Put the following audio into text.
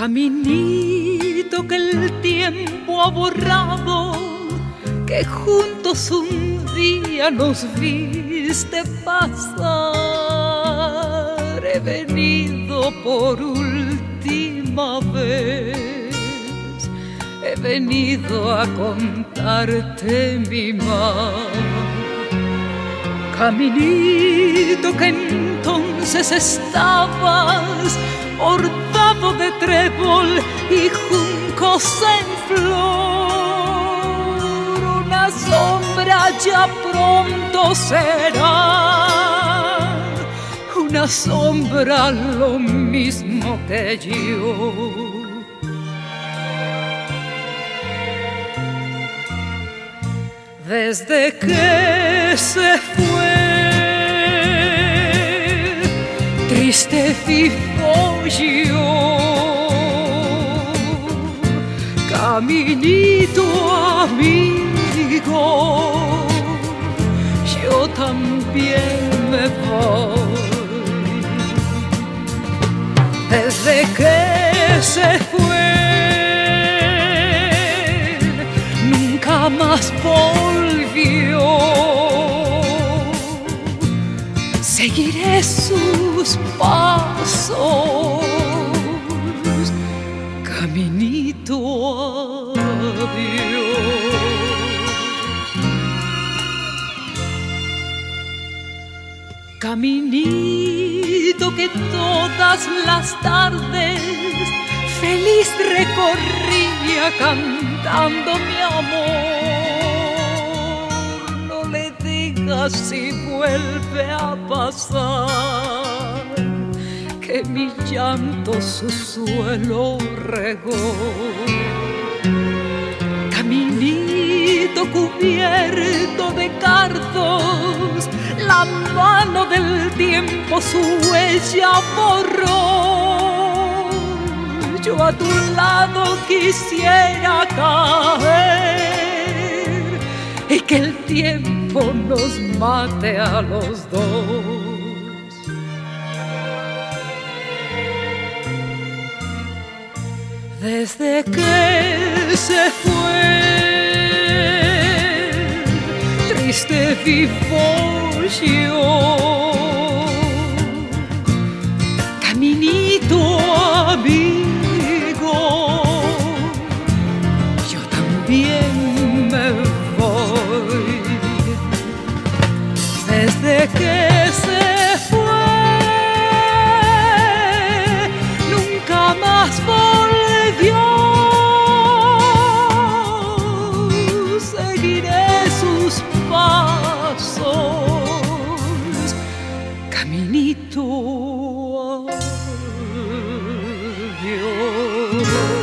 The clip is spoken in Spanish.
Caminito que el tiempo ha borrado, que juntos un día nos viste pasar. He venido por última vez, he venido a contarte mi mal. Caminito entonces estabas bordado de trébol y juncos en flor. Una sombra ya pronto será, una sombra lo mismo que yo. Desde que se yo, caminito amigo, yo también me voy. Desde que se fue, nunca más volvió. Seguiré sus pasos, caminito. Caminito que todas las tardes feliz recorría cantando mi amor. No le digas si vuelve a pasar que mi llanto su suelo regó. Caminito cubierto de cardos, la mano del tiempo su huella borró. Yo a tu lado quisiera caer y que el tiempo nos mate a los dos. Desde que se fue, triste vivo yo, caminito amigo, yo también me voy. Desde que se you.